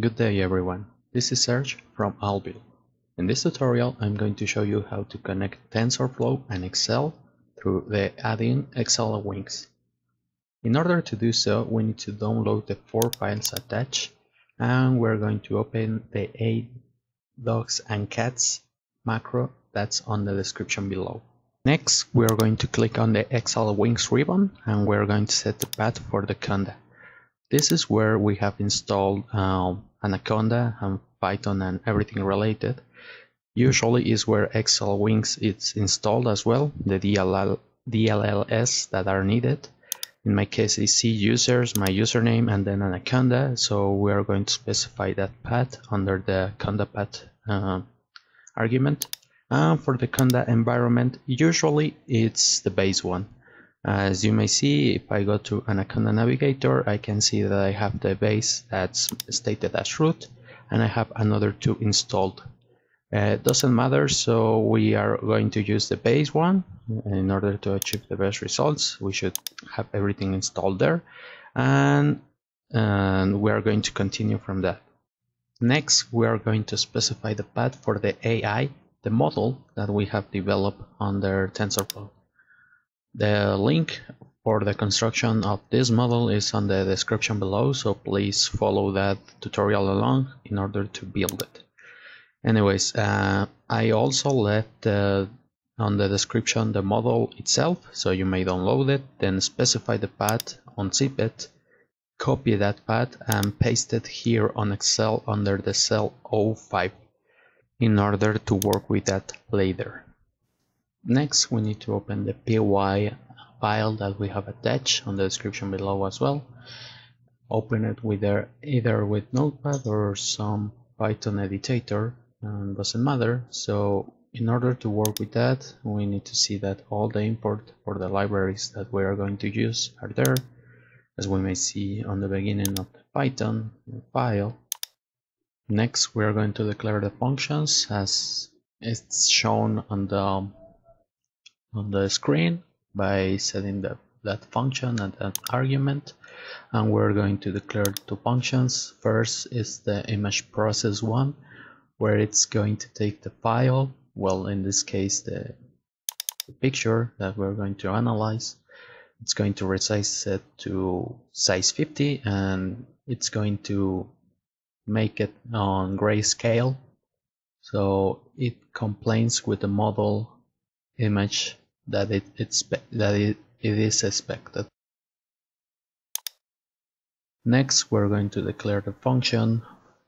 Good day everyone, this is Serge from Alville. In this tutorial I'm going to show you how to connect TensorFlow and Excel through the add-in xlwings. In order to do so we need to download the four files attached and we're going to open the A dogs and cats macro that's on the description below. Next we're going to click on the xlwings ribbon and we're going to set the path for the conda. This is where we have installed um, Anaconda and Python and everything related. Usually is where xlwings is installed as well, the DLL, DLLs that are needed. In my case it's C users, my username and then Anaconda, so we are going to specify that path under the conda path uh, argument. And for the conda environment, usually it's the base one. As you may see, if I go to Anaconda Navigator, I can see that I have the base that's stated as root, and I have another two installed. Uh, doesn't matter, so we are going to use the base one. In order to achieve the best results, we should have everything installed there, and, and we are going to continue from that. Next, we are going to specify the path for the AI, the model that we have developed under TensorFlow. The link for the construction of this model is on the description below, so please follow that tutorial along in order to build it. Anyways, uh, I also left uh, on the description the model itself, so you may download it, then specify the path, unzip it, copy that path and paste it here on Excel under the cell 05 in order to work with that later. Next, we need to open the py file that we have attached on the description below as well. Open it with either, either with Notepad or some Python editor, and doesn't matter. So in order to work with that, we need to see that all the import for the libraries that we are going to use are there, as we may see on the beginning of the Python file. Next, we are going to declare the functions as it's shown on the on the screen by setting the, that function and that argument. And we're going to declare two functions. First is the image process one where it's going to take the file well in this case the, the picture that we're going to analyze. It's going to resize it to size 50 and it's going to make it on grayscale. So it complains with the model image that it it's that it, it is expected. Next, we're going to declare the function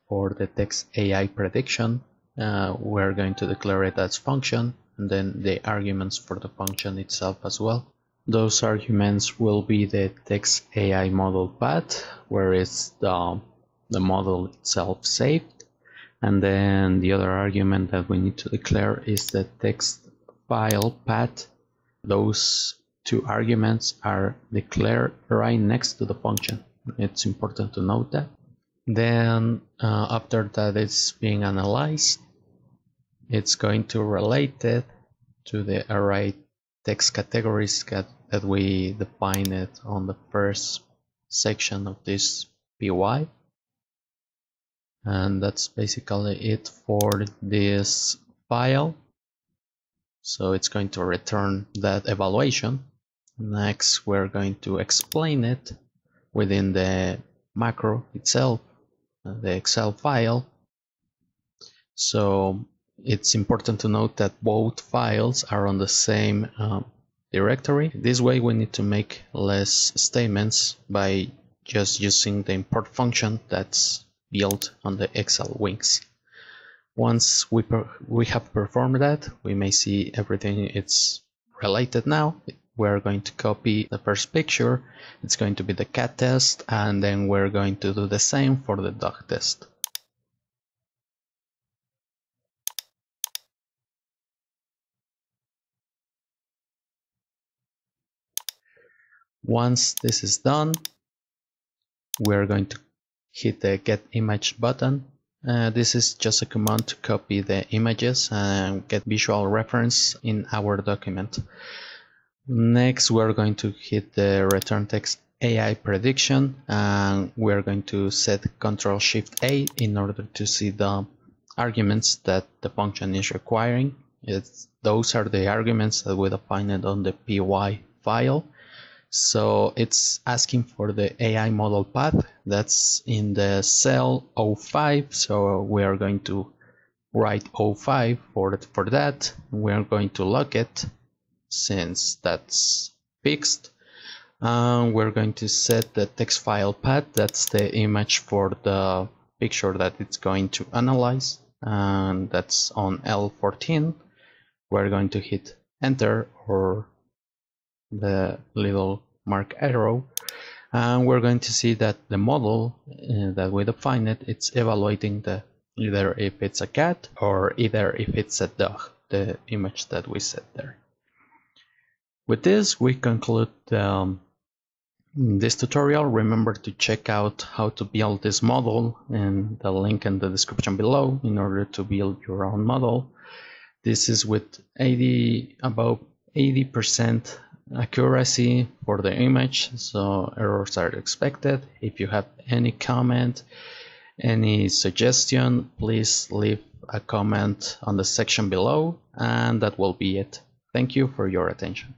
for the text AI prediction. Uh, we're going to declare it as function and then the arguments for the function itself as well. Those arguments will be the text AI model path, where it's the, the model itself saved. And then the other argument that we need to declare is the text file path those two arguments are declared right next to the function. It's important to note that. Then uh, after that it's being analyzed, it's going to relate it to the array text categories that, that we defined it on the first section of this PY. And that's basically it for this file so it's going to return that evaluation. Next we're going to explain it within the macro itself the excel file. So it's important to note that both files are on the same um, directory. This way we need to make less statements by just using the import function that's built on the xlwings once we, we have performed that, we may see everything it's related now. We're going to copy the first picture, it's going to be the cat test, and then we're going to do the same for the dog test. Once this is done, we're going to hit the get image button uh, this is just a command to copy the images and get visual reference in our document. Next, we're going to hit the return text AI prediction and we're going to set Control Shift A in order to see the arguments that the function is requiring. It's, those are the arguments that we defined on the py file. So it's asking for the AI model path that's in the cell 05. So we are going to write 05 for, for that. We are going to lock it since that's fixed. And we're going to set the text file path. That's the image for the picture that it's going to analyze. And that's on L14. We're going to hit enter or the little mark arrow. And we're going to see that the model uh, that we define it it's evaluating the either if it's a cat or either if it's a dog the image that we set there. With this we conclude um, this tutorial. Remember to check out how to build this model and the link in the description below in order to build your own model. This is with 80 about 80 percent accuracy for the image so errors are expected. If you have any comment any suggestion please leave a comment on the section below and that will be it. Thank you for your attention